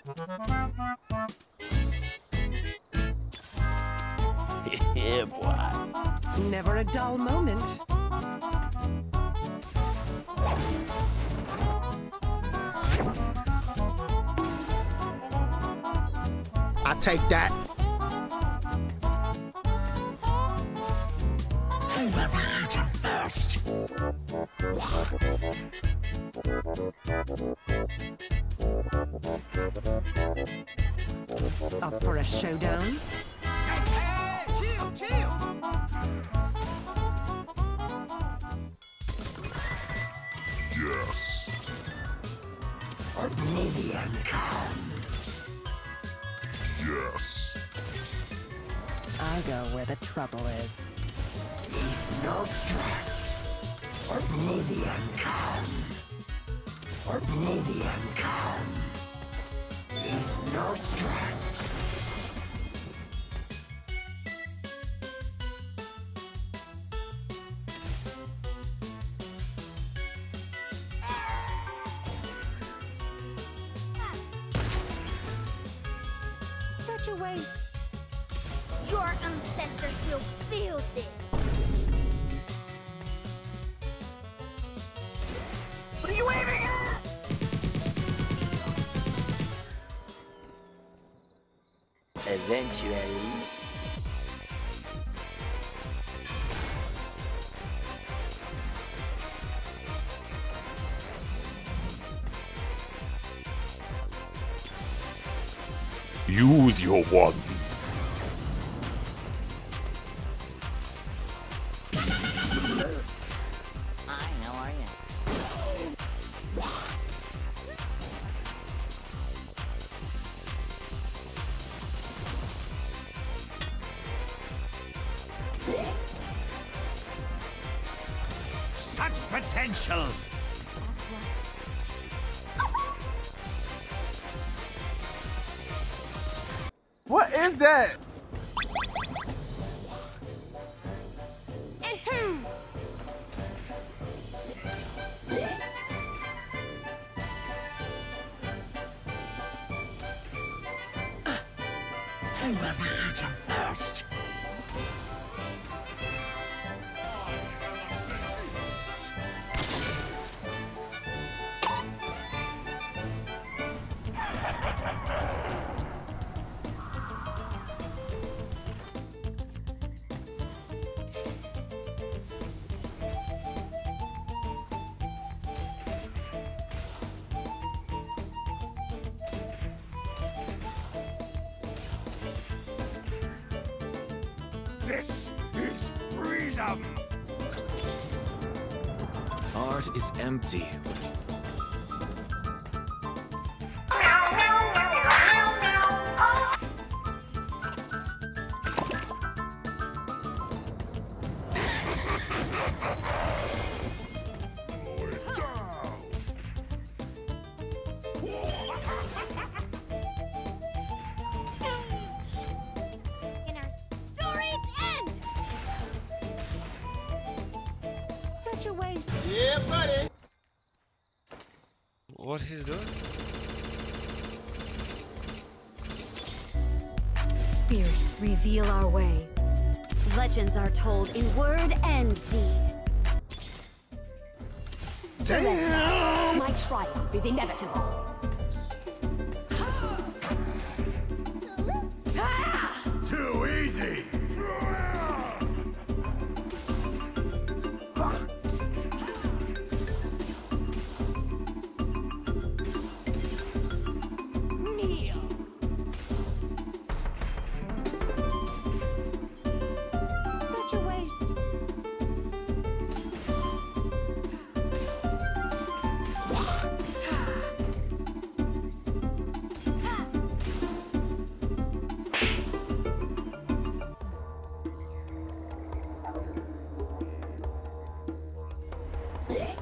yeah, boy. Never a dull moment. I take that. Up for a showdown? Chill, chill. Yes. Oblivion come. Yes. I go where the trouble is. No stress. Oblivion come. Oblivion come. No stress. Such a waste. Your ancestors will feel this. Are you waving at? Eventually. Use your one. Potential. What is that? Entomb! Who will Heart is empty. Yeah, buddy. What he's doing? Spirit, reveal our way. Legends are told in word and deed. Damn. My triumph is inevitable. Yeah.